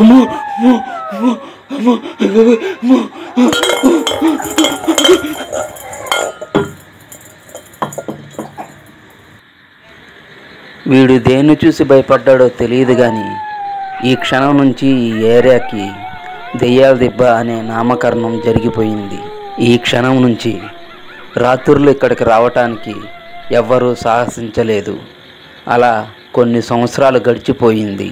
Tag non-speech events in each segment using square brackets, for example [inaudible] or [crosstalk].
అమ్మో అమ్మో అమ్మో అమ్మో అమ్మో వీడు దేన్ని చూసి భయపడ్డాడో తెలియదు కానీ ఈ క్షణం నుంచి ఈ ఏరియాకి దెయ్యాల దిబ్బ అనే నామకరణం జరిగిపోయింది. ఈ క్షణం నుంచి రాత్రులు ఇక్కడికి రావటానికి ఎవ్వరూ సాహసించలేదు. అలా కొన్ని సంవత్సరాలు గడిచిపోయింది.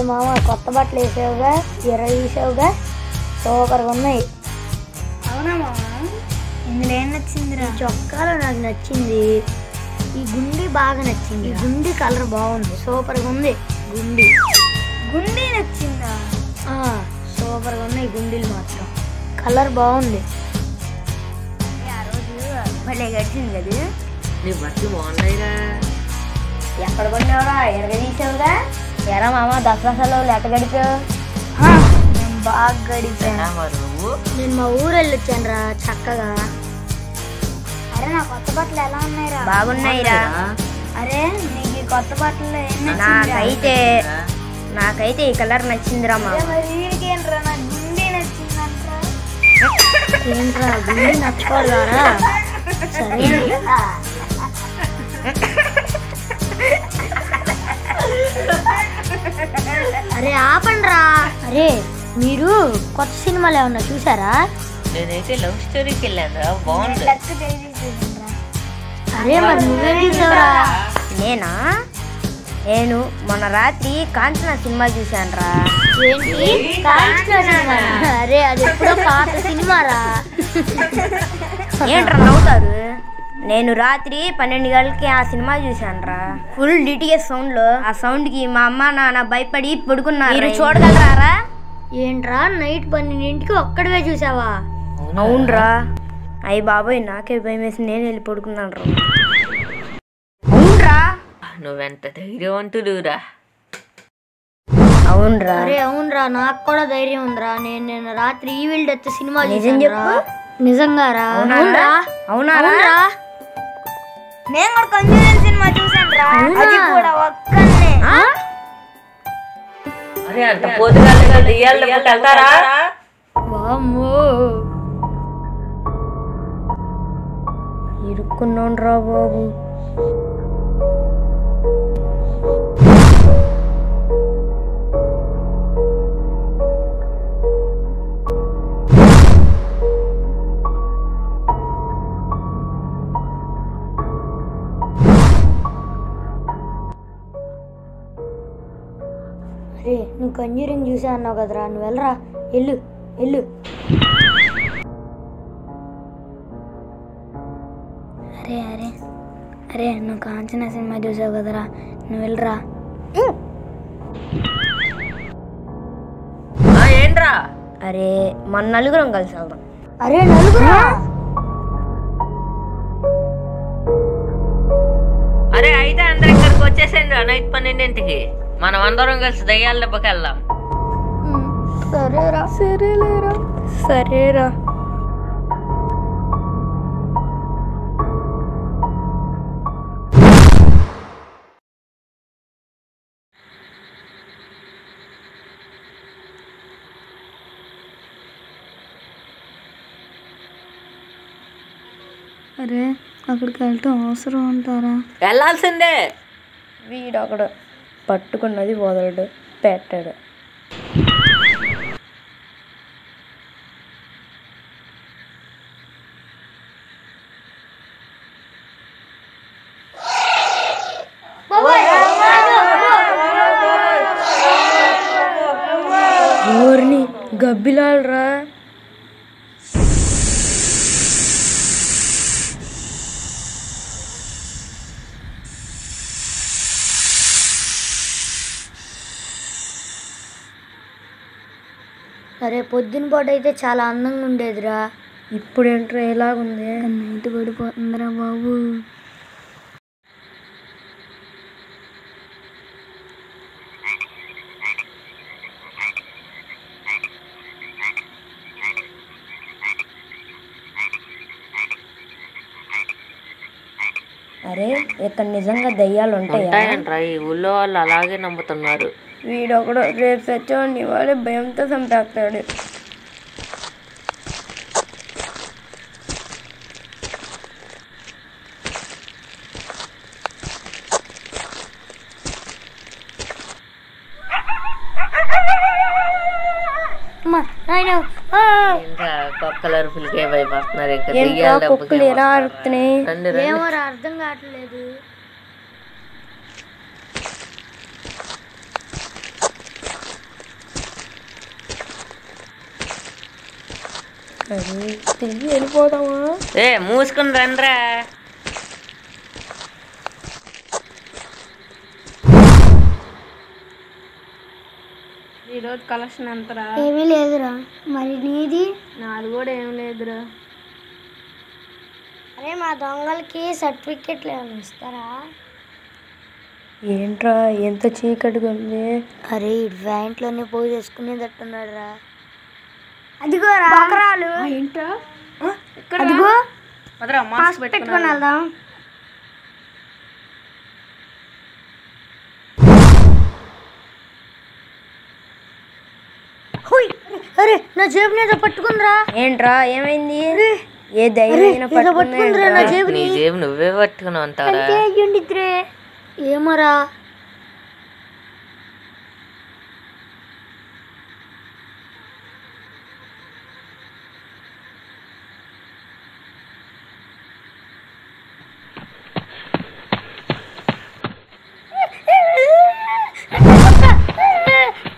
అరే మామ కొత్త బట్టలు వేసావుగా ఇరవై వేసావుగా సూపర్గా ఉన్నాయి. అవునా మామ? ఇందులో ఏం నచ్చిందిరా? చొక్కాలో నాకు నచ్చింది ఈ గుండి బాగా నచ్చింది. ఈ గుండి కలర్ బాగుంది సూపర్గా ఉంది. గుండి. గుండి నచ్చిందా? సూపర్గా ఉన్నాయి గుండీలు మాత్రం. కలర్ బాగుంది. ఆ రోజు భలే గడిచింది కదా? నీ బట్టలు బాగున్నాయిరా. ఎక్కడ కొన్నావురా? ఎరగ తీసావుగా ఎరా మామ దసరా సెలవులు ఎట్ట గడిపావు నేను బాగా గడిపాను. నువ్వు? నేను మా ఊరు వెళ్ళొచ్చాను రా చక్కగా. అరే నా కొత్త బట్టలు ఎలా ఉన్నాయిరా? బాగున్నాయిరా. అరే నీకు ఈ కొత్త బట్టలు ఏం నాకైతే నాకైతే ఈ కలర్ నచ్చిందిరా మా వీడికేంట్రా నా గుండె నచ్చిందంట్రా. ఏంట్రా గుండె నచ్చుకోవాలరా సరే. అరే ఆపండ్రా. అరే మీరు కొత్త సినిమాలు ఏమన్నా చూసారా నేనైతే లవ్ స్టోరీకి వెళ్ళాను బాగుంది. అరే మరి నువ్వేం చూసావురా? నేనా? నేను మొన్న రాత్రి కాంచన సినిమా చూశాను రా ఏంటి? కాంచన సినిమా? అరే అది ఎప్పుడో పాత సినిమారా? [laughs] ఏంట్రా నవ్వుతారు? నేను రాత్రి పన్నెండు గంటలకి ఆ సినిమా చూశాను రా ఫుల్ డిటిఎస్ సౌండ్లో ఆ సౌండ్కి మా అమ్మ నాన్న భయపడి పడుకున్నారు. మీరు చూడగలరా ఏంట్రా నైట్ పన్నెండింటికి ఒక్కడివే చూసావా? అవునరా. అయ్యి బాబాయ్ నాకే భయం వేసి నేను వెళ్ళి పడుకున్నాను రా అవునరా నువ్వెంత ధైర్యవంతుడురా. అవునరా. అరే అవునరా నాకు కూడా ధైర్యం ఉందిరా. నేను నిన్న రాత్రి ఈవిల్ డెత్ సినిమా నిజం చెప్పు. నిజంగా రా అవునరా? అవునరా? నేను కూడా కంజూరియన్ సినిమా చూసాను రా అది కూడా ఒక్కనే అరే అంత పోతుగా దెయ్యాలు వెళ్తారా? వామ్మో. ఇరుక్కున్నాను రా బాబు. కంజూరింగ్ చూసా అన్నావు కదరా. నువ్వు వెళ్ళరా? వెళ్ళు వెళ్ళు. అరే అరే. అరే నువ్వు కాంచన సినిమా చూసావు కదరా. నువ్వు వెళ్ళరా? ఏంట్రా? అరే మన నలుగురం కలిసి వెళ్దాం. అరే నలుగురా? అరే అయితే అందరు ఇక్కడికి వచ్చేసేయండి రా నైట్ పన్నెండింటికి. మనం అందరం కలిసి దయ్యాల దెబ్బకి వెళ్దాం. సరేరా. సరేలేరా. సరేరా. అరే అక్కడికి వెళ్ళటం అవసరం అంటారా? వెళ్ళాల్సిందే. వీడు అక్కడ పట్టుకున్నది వదలడు పెట్టాడు. గబ్బిలాలరా అరే పొద్దున పూట అయితే చాలా అందంగా ఉండేదిరా. ఇప్పుడు ఏంట్రా ఎలాగుంది నైట్ పడిపోతుందిరా బాబు. అరే ఇక్కడ నిజంగా దయ్యాలు ఉంటాయా ఉంటాయంట్రా ఈ ఊళ్ళో వాళ్ళు అలాగే నమ్ముతున్నారు. వీడొకడు రేపు సచ్చోండి వాడు భయంతో చంపేస్తాడు. కుక్కలు అరుపులకే భయపడుతున్నారు అర్థం కావట్లేదు. తిరిగి వెళ్ళిపోతామా ఏ మూసుకుని రండ్రా. ఈరోజు కలెక్షన్ ఎంతరా? ఏమీ లేదురా. మరి నీది? నాది కూడా ఏం లేదురా. అరే మా దొంగలకి సర్టిఫికెట్లు ఏమైనా ఇస్తారా? ఏంట్రా ఎంత చీకటిగా ఉంది? అరే ఈ వ్యాంట్లోనే పోయి చేసుకునేటట్టున్నాడు రా అదిగో రాకరాలు ఏంట్రా? అదిగో. మాస్క్ పెట్టుకొని వెళ్దాం. అరే నా జేబు మీద పట్టుకుందిరా. ఏంట్రా ఏమైంది? ఏ ధైర్యం పట్టుకుందిరా నా జేబు నీ జేబు నువ్వే పట్టుకుని ఉంటారా అయ్యుండిద్రే ఏమోరా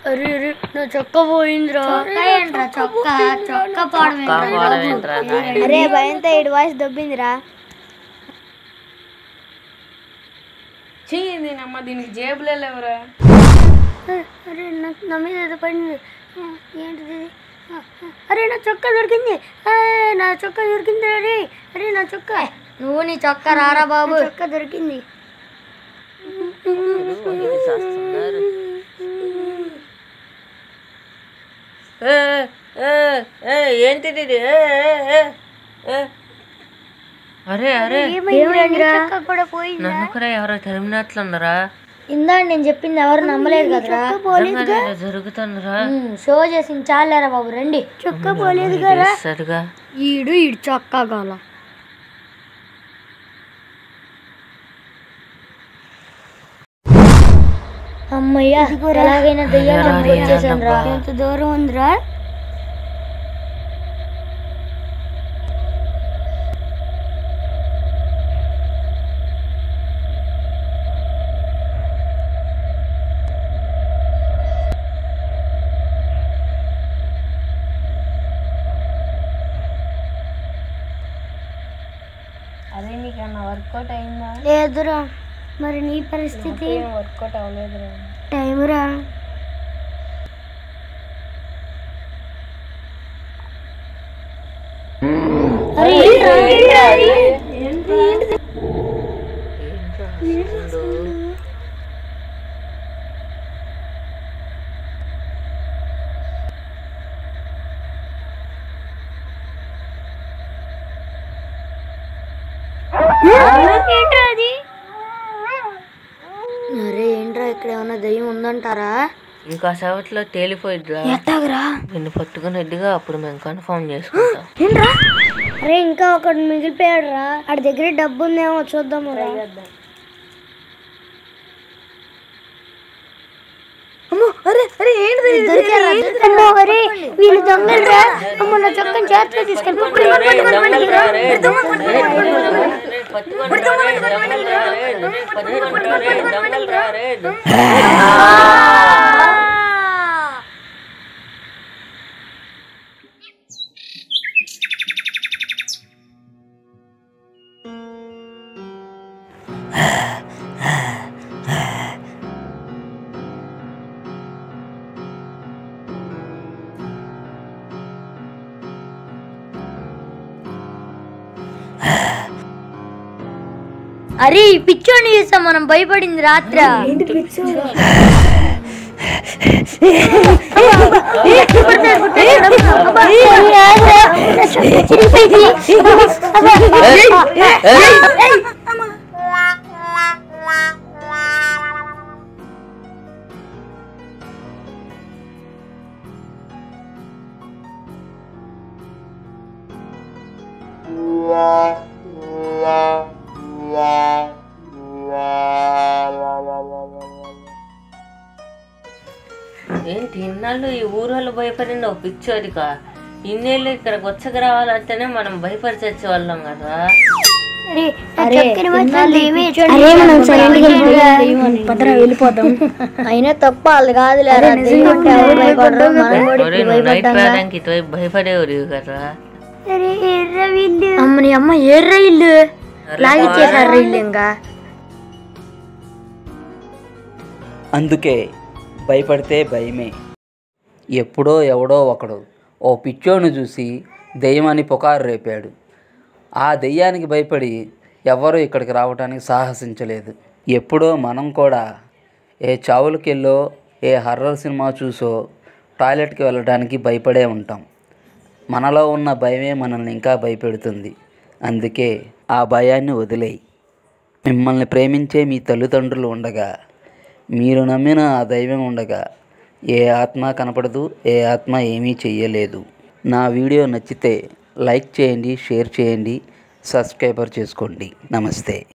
అరే అరే నా చొక్క పోయిందిరా. అరే భయంతో ఏడు వాయిస్ దొబ్బిందిరా. అరే నా నా మీద ఏదో పడింది. ఏంటిది అరే నా చొక్కా దొరికింది. నా చొక్కా దొరికింది అరే అరే నా చొక్కా. నువ్వు నీ చొక్కా రారా బాబు. చొక్కా దొరికింది ఇది చేస్తున్నారు. ఏ, ఏ, ఏ, ఏంటిది ఇది? ఏ, ఏ, ఏ, ఏ. అరే అరే. చొక్కా కూడా పోయింది? నన్ను కూడా ఎవరో తరిమినట్లున్నారా? ఇందా నేను చెప్పింది ఎవరు నమ్మలేదు కదరా? జరుగుతుందిరా. షో చేసి చాలేరా బాబు రండి. చొక్కా పోలేదు కదా? సరిగా ఈడు ఈడు చొక్కా కాల అమ్మయ్యా ఎలాగైనా దెయ్యాలు వచ్చేసాను రా. ఎంత దూరం ఉందిరా? అదే నీకన్నా వర్కౌట్ అయిందా? లేదురా. మరి నీ పరిస్థితి? వర్కౌట్ అవ్వలేదురా టైం రా? ఏంట్రా అది? ఏంట్రా అది అరే ఏమన్నా దయ్యం ఉందంటారా? ఇంకా సేవట్లో తేలిపోయిద్దిరా నిన్ను పట్టుకునేట్టుగా అప్పుడు మేము కన్ఫర్మ్ చేసుకుంటాం. [gasps] ఏంట్రా? అరే ఇంకా ఒకడు మిగిలిపోయాడు రా ఆడి దగ్గర డబ్బు ఉందేమో చూద్దాము రా దొరికారా? అమ్మో, అరే వీళ్ళు దొంగలు రా అమ్మ నా చొక్కని చేతిలో తీసుకెళ్ళి పట్టుకుంటారే దొంగలు రారే దొంగలు రారే అరే ఈ పిచ్చోని చూసాం మనం భయపడింది రాత్ర ఏంటి ఇన్నాళ్ళు ఈ ఊరోళ్ళు భయపడింది ఒక పిచ్చోదికా ఇన్నేళ్ళు ఇక్కడికి వచ్చక రావాలంటేనే మనం భయపడి చచ్చే వాళ్ళం కదా వెళ్ళిపోతాం [laughs] అయినా తప్ప వాళ్ళు కాదు? భయపడేవారు అమ్మని అమ్మ ఎర్ర ఇల్లు. లాగిచ్చేసారు ఇల్లు ఇంకా. అందుకే భయపడితే భయమే. ఎప్పుడో ఎవడో ఒకడు ఓ పిచ్చోని చూసి దెయ్యమని పుకారు రేపాడు. ఆ దెయ్యానికి భయపడి ఎవరూ ఇక్కడికి రావడానికి సాహసించలేదు. ఎప్పుడో మనం కూడా ఏ చావులకెళ్ళో ఏ హర్రర్ సినిమా చూసో టాయిలెట్కి వెళ్ళడానికి భయపడే ఉంటాం. మనలో ఉన్న భయమే మనల్ని ఇంకా భయపెడుతుంది. అందుకే ఆ భయాన్ని వదిలేయి. మిమ్మల్ని ప్రేమించే మీ తల్లిదండ్రులు ఉండగా మీరు నమ్మిన ఆ దైవం ఉండగా ఏ ఆత్మ కనపడదు ఏ ఆత్మ ఏమీ చెయ్యలేదు. నా వీడియో నచ్చితే లైక్ చేయండి షేర్ చేయండి సబ్స్క్రైబర్ చేసుకోండి. నమస్తే.